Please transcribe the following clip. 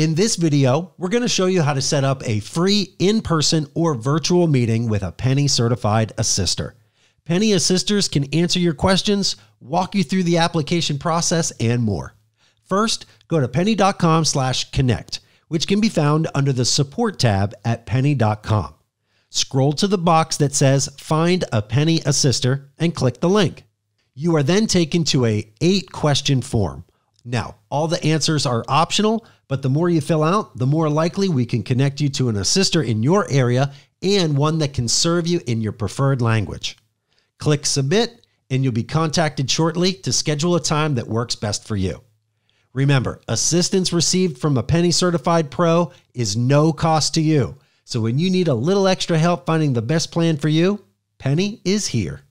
In this video, we're going to show you how to set up a free in-person or virtual meeting with a Pennie certified assister. Pennie assisters can answer your questions, walk you through the application process, and more. First, go to pennie.com slash connect, which can be found under the support tab at pennie.com. Scroll to the box that says find a Pennie assister and click the link. You are then taken to a eight question form. Now, all the answers are optional, but the more you fill out, the more likely we can connect you to an assister in your area and one that can serve you in your preferred language. Click submit and you'll be contacted shortly to schedule a time that works best for you. Remember, assistance received from a Pennie Certified Pro is no cost to you. So when you need a little extra help finding the best plan for you, Pennie is here.